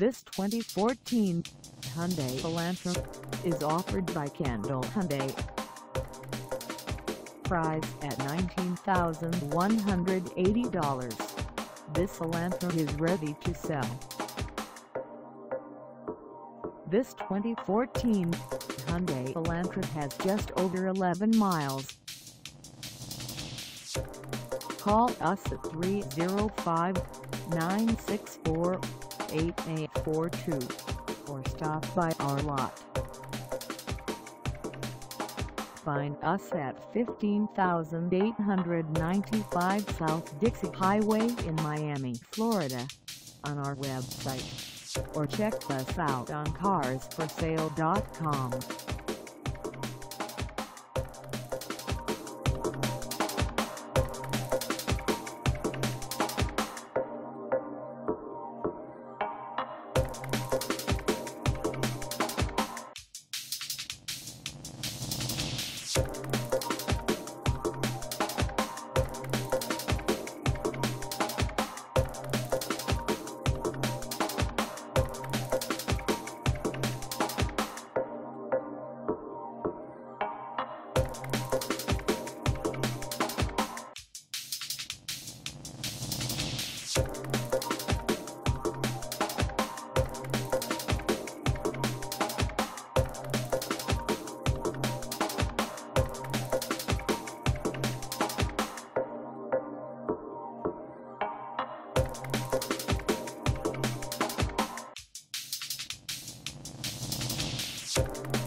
This 2014 Hyundai Elantra is offered by Kendall Hyundai. Price at $19,180. This Elantra is ready to sell. This 2014 Hyundai Elantra has just over 11 miles. Call us at 305-964-8842 or stop by our lot. Find us at 15895 South Dixie Highway in Miami, Florida on our website or check us out on carsforsale.com. you